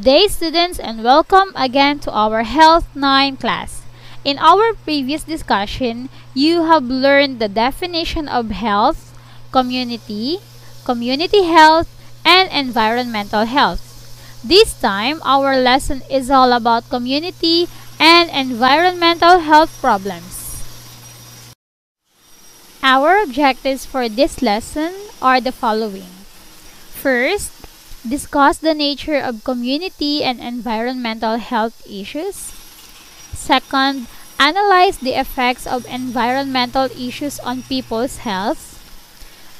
Day, students, and welcome again to our Health 9 class. In our previous discussion, you have learned the definition of health, community, community health, and environmental health. This time, our lesson is all about community and environmental health problems. Our objectives for this lesson are the following. First, discuss the nature of community and environmental health issues. Second, analyze the effects of environmental issues on people's health.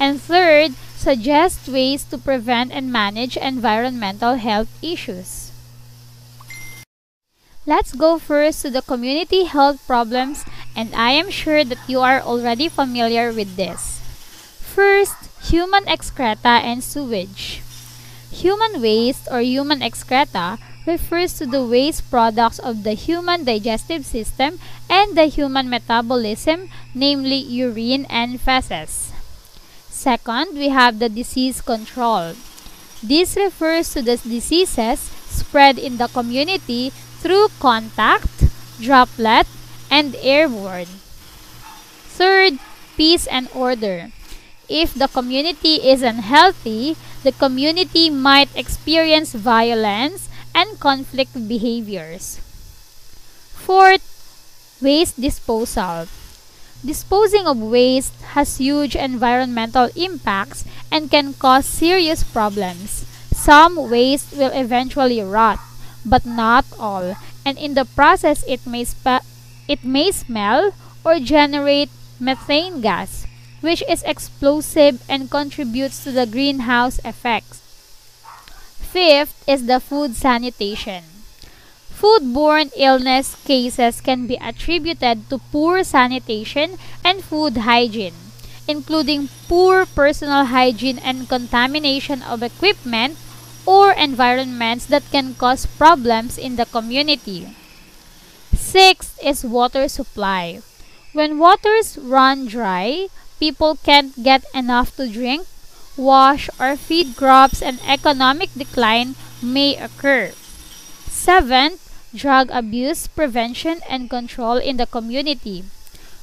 And third, suggest ways to prevent and manage environmental health issues. Let's go first to the community health problems and I am sure that you are already familiar with this. First, human excreta and sewage. Human waste or human excreta refers to the waste products of the human digestive system and the human metabolism, namely urine and feces. Second, we have the disease control. This refers to the diseases spread in the community through contact, droplet, and airborne. Third, peace and order. If the community is unhealthy, the community might experience violence and conflict behaviors. Fourth, waste disposal. Disposing of waste has huge environmental impacts and can cause serious problems. Some waste will eventually rot, but not all, and in the process it may it may smell or generate methane gas, which is explosive and contributes to the greenhouse effects. Fifth is the food sanitation. Foodborne illness cases can be attributed to poor sanitation and food hygiene, including poor personal hygiene and contamination of equipment or environments that can cause problems in the community. Sixth is water supply. When waters run dry, people can't get enough to drink, wash, or feed crops and economic decline may occur. Seventh, drug abuse prevention and control in the community.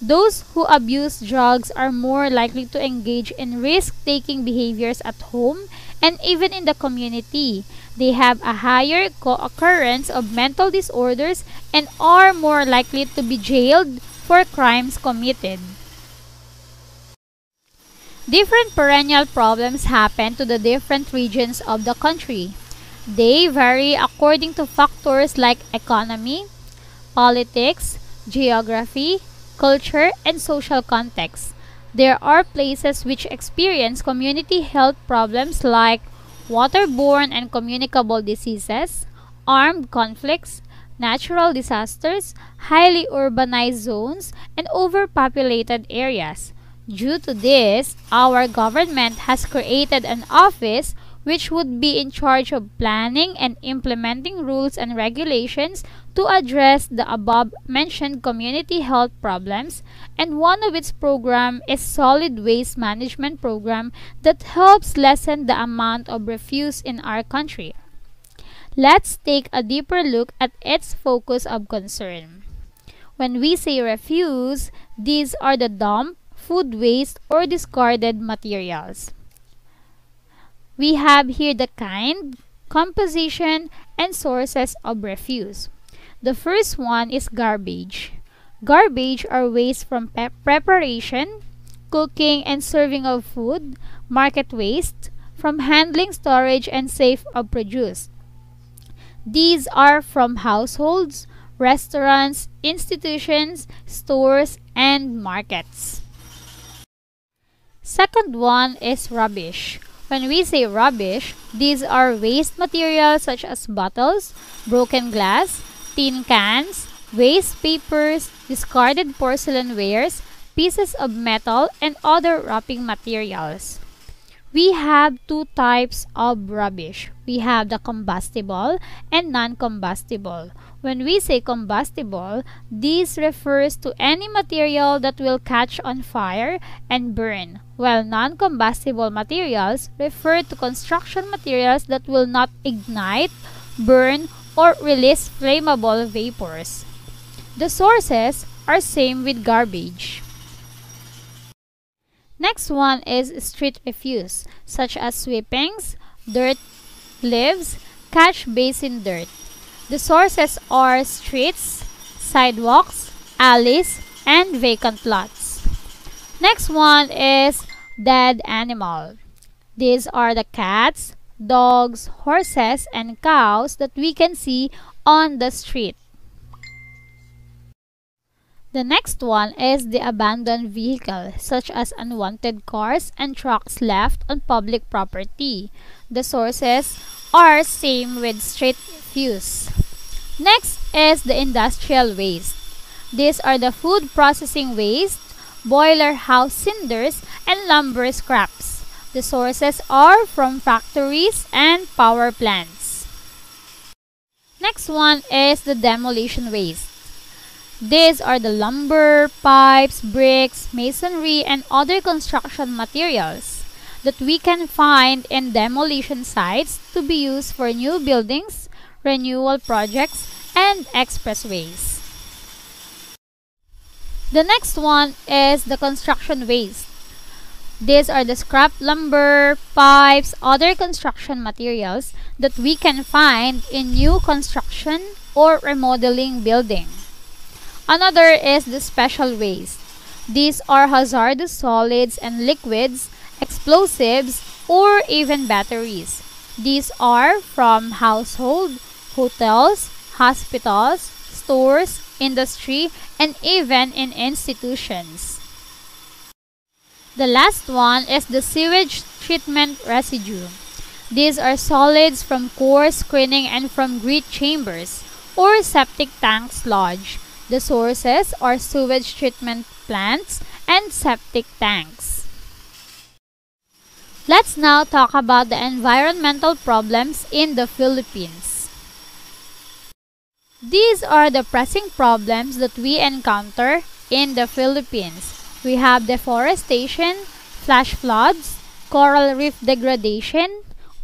Those who abuse drugs are more likely to engage in risk-taking behaviors at home and even in the community. They have a higher co-occurrence of mental disorders and are more likely to be jailed for crimes committed. Different perennial problems happen to the different regions of the country. They vary according to factors like economy, politics, geography, culture, and social context. There are places which experience community health problems like waterborne and communicable diseases, armed conflicts, natural disasters, highly urbanized zones, and overpopulated areas. Due to this, our government has created an office which would be in charge of planning and implementing rules and regulations to address the above mentioned community health problems and one of its program is solid waste management program that helps lessen the amount of refuse in our country. Let's take a deeper look at its focus of concern. When we say refuse, these are the dump, food waste, or discarded materials. We have here the kind, composition, and sources of refuse. The first one is garbage. Garbage are waste from preparation, cooking, and serving of food, market waste, from handling, storage, and safe of produce. These are from households, restaurants, institutions, stores, and markets. Second one is rubbish. When we say rubbish, these are waste materials such as bottles, broken glass, tin cans, waste papers, discarded porcelain wares, pieces of metal, and other wrapping materials. We have two types of rubbish. We have the combustible and non-combustible. When we say combustible, this refers to any material that will catch on fire and burn, while non-combustible materials refer to construction materials that will not ignite, burn, or release flammable vapors. The sources are same with garbage. Next one is street refuse, such as sweepings, dirt, leaves, catch basin dirt. The sources are streets, sidewalks, alleys, and vacant lots. Next one is dead animal. These are the cats, dogs, horses, and cows that we can see on the street. The next one is the abandoned vehicle, such as unwanted cars and trucks left on public property. The sources are same with street refuse. Next is the industrial waste. These are the food processing waste, boiler house cinders, and lumber scraps. The sources are from factories and power plants. Next one is the demolition waste. These are the lumber, pipes, bricks, masonry, and other construction materials that we can find in demolition sites to be used for new buildings, renewal projects, and expressways. The next one is the construction waste. These are the scrap lumber, pipes, other construction materials that we can find in new construction or remodeling building. Another is the special waste. These are hazardous solids and liquids, explosives, or even batteries. These are from household, hotels, hospitals, stores, industry, and even in institutions. The last one is the sewage treatment residue. These are solids from coarse screening and from grit chambers or septic tanks lodge. the sources are sewage treatment plants and septic tanks. Let's now talk about the environmental problems in the Philippines. These are the pressing problems that we encounter in the Philippines. We have deforestation, flash floods, coral reef degradation,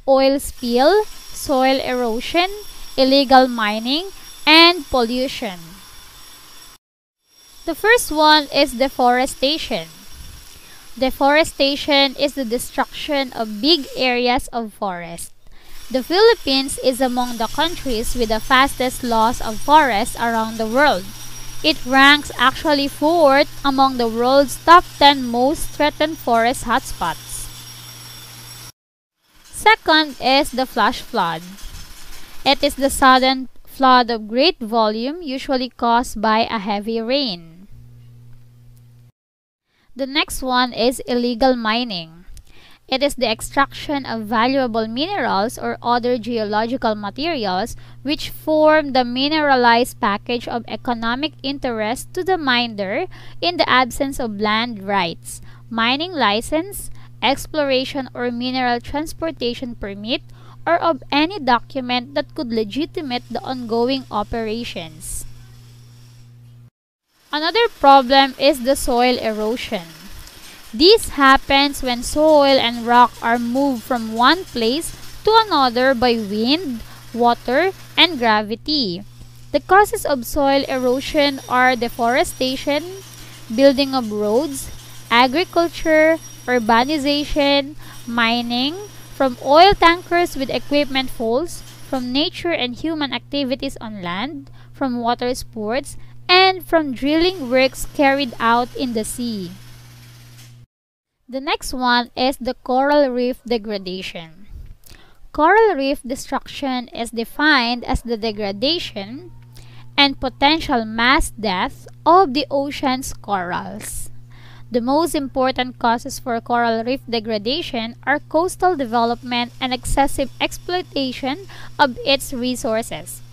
oil spill, soil erosion, illegal mining, and pollution. The first one is deforestation. Deforestation is the destruction of big areas of forest. The Philippines is among the countries with the fastest loss of forests around the world. It ranks actually fourth among the world's top 10 most threatened forest hotspots. Second is the flash flood. It is the sudden flood of great volume usually caused by a heavy rain. The next one is illegal mining. It is the extraction of valuable minerals or other geological materials which form the mineralized package of economic interest to the miner in the absence of land rights, mining license, exploration or mineral transportation permit, or of any document that could legitimate the ongoing operations. Another problem is the soil erosion. This happens when soil and rock are moved from one place to another by wind, water, and gravity. The causes of soil erosion are deforestation, building of roads, agriculture, urbanization, mining, from oil tankers with equipment falls, from nature and human activities on land, from water sports, and from drilling works carried out in the sea. The next one is the coral reef degradation. Coral reef destruction is defined as the degradation and potential mass death of the ocean's corals. The most important causes for coral reef degradation are coastal development and excessive exploitation of its resources.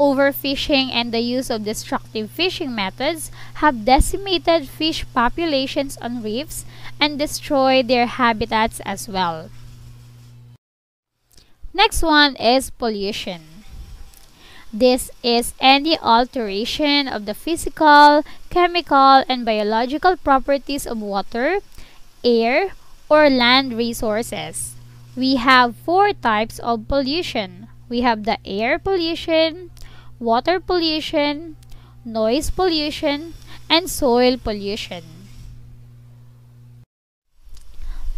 Overfishing and the use of destructive fishing methods have decimated fish populations on reefs and destroyed their habitats as well. Next one is pollution. This is any alteration of the physical, chemical, and biological properties of water, air, or land resources. We have four types of pollution We have the air pollution, water pollution, noise pollution, and soil pollution.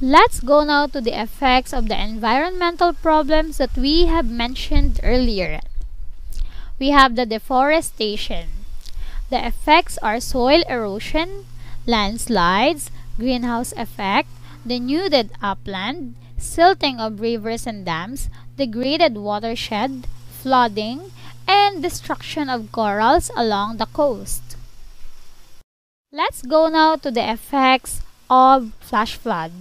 Let's go now to the effects of the environmental problems that we have mentioned earlier. We have the deforestation. The effects are soil erosion, landslides, greenhouse effect, denuded upland, silting of rivers and dams, degraded watershed, flooding, and destruction of corals along the coast. Let's go now to the effects of flash flood.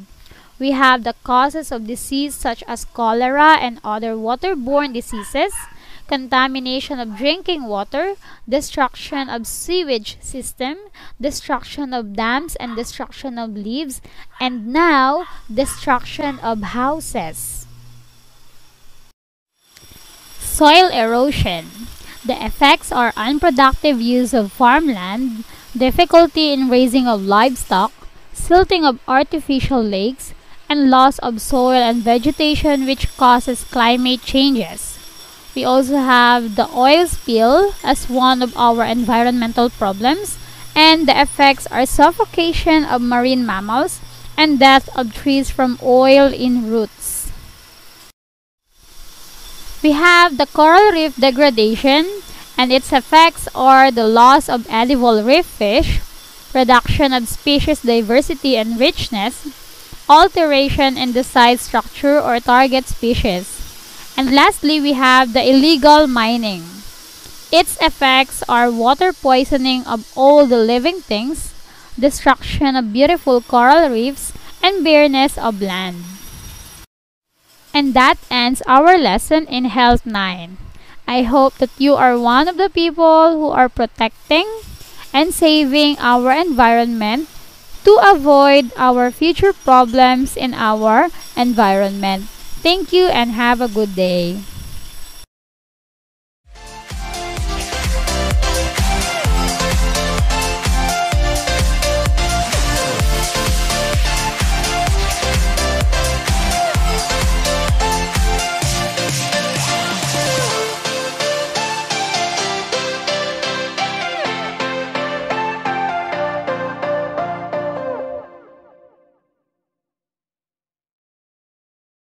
We have the causes of disease such as cholera and other waterborne diseases, contamination of drinking water, destruction of sewage system, destruction of dams and destruction of leaves, and now destruction of houses. Soil erosion. The effects are unproductive use of farmland, difficulty in raising of livestock, silting of artificial lakes, and loss of soil and vegetation which causes climate changes. We also have the oil spill as one of our environmental problems and the effects are suffocation of marine mammals and death of trees from oil in roots. We have the coral reef degradation and its effects are the loss of edible reef fish, reduction of species diversity and richness, alteration in the site structure or target species. And lastly, we have the illegal mining. Its effects are water poisoning of all the living things, destruction of beautiful coral reefs, and bareness of land. And that ends our lesson in Health 9. I hope that you are one of the people who are protecting and saving our environment to avoid our future problems in our environment. Thank you and have a good day.